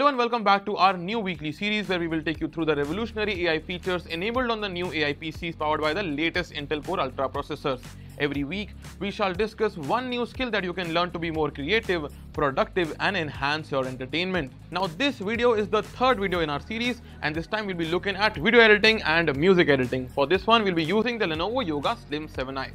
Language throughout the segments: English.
welcome back to our new weekly series where we will take you through the revolutionary AI features enabled on the new AI PCs powered by the latest Intel Core Ultra processors. Every week, we shall discuss one new skill that you can learn to be more creative, productive and enhance your entertainment. Now this video is the third video in our series and this time we'll be looking at video editing and music editing. For this one, we'll be using the Lenovo Yoga Slim 7i.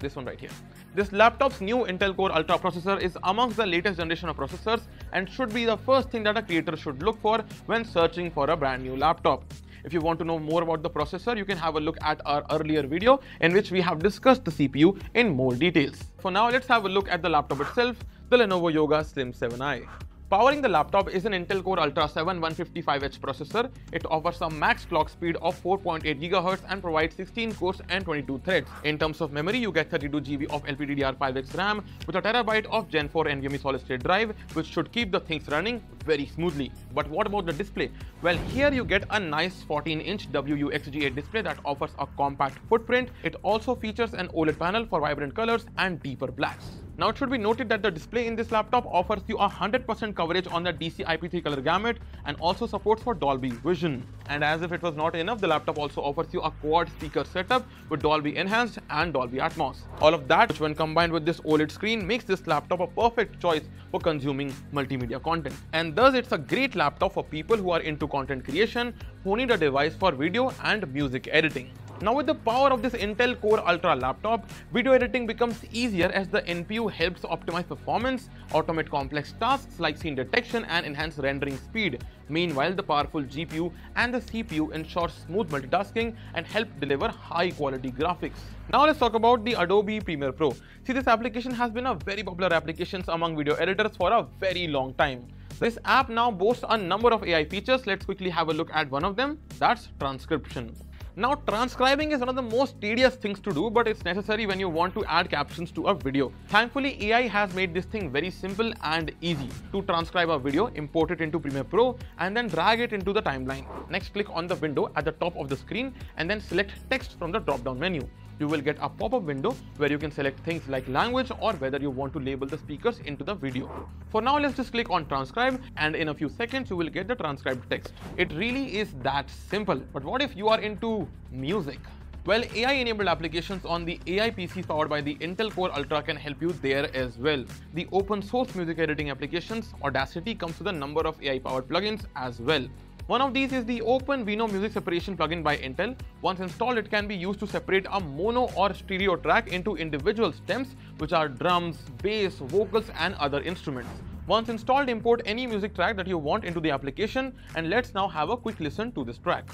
This one right here. This laptop's new Intel Core Ultra processor is amongst the latest generation of processors and should be the first thing that a creator should look for when searching for a brand new laptop. If you want to know more about the processor, you can have a look at our earlier video in which we have discussed the CPU in more details. For now, let's have a look at the laptop itself, the Lenovo Yoga Slim 7i. Powering the laptop is an Intel Core Ultra 7 155H processor. It offers a max clock speed of 4.8 GHz and provides 16 cores and 22 threads. In terms of memory, you get 32 GB of LPDDR5X RAM with a terabyte of Gen 4 NVMe solid state drive, which should keep the things running very smoothly. But what about the display? Well, here you get a nice 14-inch WUXGA display that offers a compact footprint. It also features an OLED panel for vibrant colors and deeper blacks. Now it should be noted that the display in this laptop offers you 100% coverage on the DCI-P3 color gamut and also supports for Dolby Vision. And as if it was not enough, the laptop also offers you a quad speaker setup with Dolby Enhanced and Dolby Atmos. All of that, which when combined with this OLED screen, makes this laptop a perfect choice for consuming multimedia content. And thus, it's a great laptop for people who are into content creation, who need a device for video and music editing. Now with the power of this Intel Core Ultra laptop, video editing becomes easier as the NPU helps optimize performance, automate complex tasks like scene detection and enhance rendering speed. Meanwhile, the powerful GPU and the CPU ensure smooth multitasking and help deliver high quality graphics. Now let's talk about the Adobe Premiere Pro. See this application has been a very popular application among video editors for a very long time. This app now boasts a number of AI features. Let's quickly have a look at one of them. That's transcription. Now, transcribing is one of the most tedious things to do, but it's necessary when you want to add captions to a video. Thankfully, AI has made this thing very simple and easy. To transcribe a video, import it into Premiere Pro and then drag it into the timeline. Next, click on the window at the top of the screen and then select text from the drop-down menu you will get a pop-up window where you can select things like language or whether you want to label the speakers into the video. For now, let's just click on transcribe and in a few seconds, you will get the transcribed text. It really is that simple. But what if you are into music? Well, AI-enabled applications on the AI PC powered by the Intel Core Ultra can help you there as well. The open source music editing applications, Audacity comes with a number of AI-powered plugins as well. One of these is the OpenVINO Music Separation plugin by Intel. Once installed, it can be used to separate a mono or stereo track into individual stems, which are drums, bass, vocals, and other instruments. Once installed, import any music track that you want into the application, and let's now have a quick listen to this track.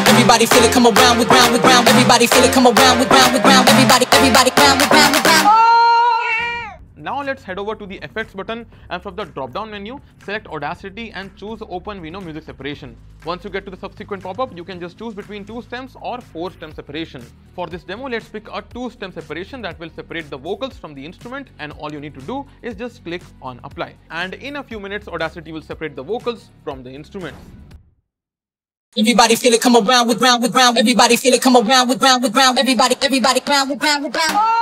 Everybody feel it come around with ground with ground. Everybody feel it come around with ground with ground. Everybody, everybody ground with ground with ground. Now let's head over to the effects button and from the drop down menu select Audacity and choose OpenVINO music separation. Once you get to the subsequent pop-up you can just choose between two stems or four stem separation. For this demo let's pick a two stem separation that will separate the vocals from the instrument and all you need to do is just click on apply. And in a few minutes Audacity will separate the vocals from the instruments. Everybody feel it come around with ground with ground. Everybody feel it come around with ground with ground. Everybody, everybody ground with ground with ground.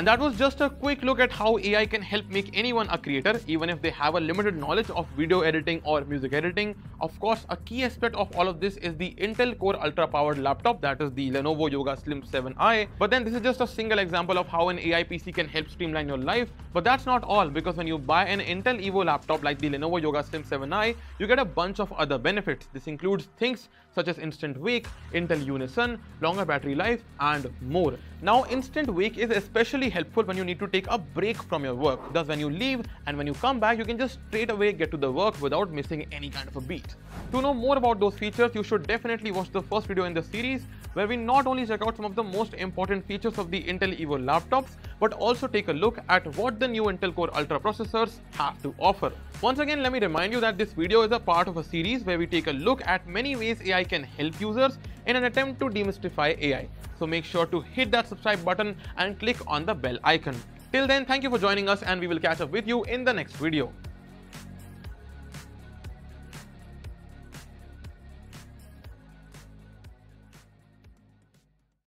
And that was just a quick look at how AI can help make anyone a creator, even if they have a limited knowledge of video editing or music editing. Of course, a key aspect of all of this is the Intel Core Ultra powered laptop, that is the Lenovo Yoga Slim 7i. But then this is just a single example of how an AI PC can help streamline your life. But that's not all, because when you buy an Intel Evo laptop like the Lenovo Yoga Slim 7i, you get a bunch of other benefits. This includes things such as Instant Wake, Intel Unison, longer battery life, and more. Now, Instant Wake is especially helpful when you need to take a break from your work. Thus, when you leave and when you come back, you can just straight away get to the work without missing any kind of a beat. To know more about those features, you should definitely watch the first video in the series where we not only check out some of the most important features of the Intel Evo laptops, but also take a look at what the new Intel Core Ultra processors have to offer. Once again, let me remind you that this video is a part of a series where we take a look at many ways AI can help users in an attempt to demystify AI. So make sure to hit that subscribe button and click on the bell icon. Till then, thank you for joining us and we will catch up with you in the next video.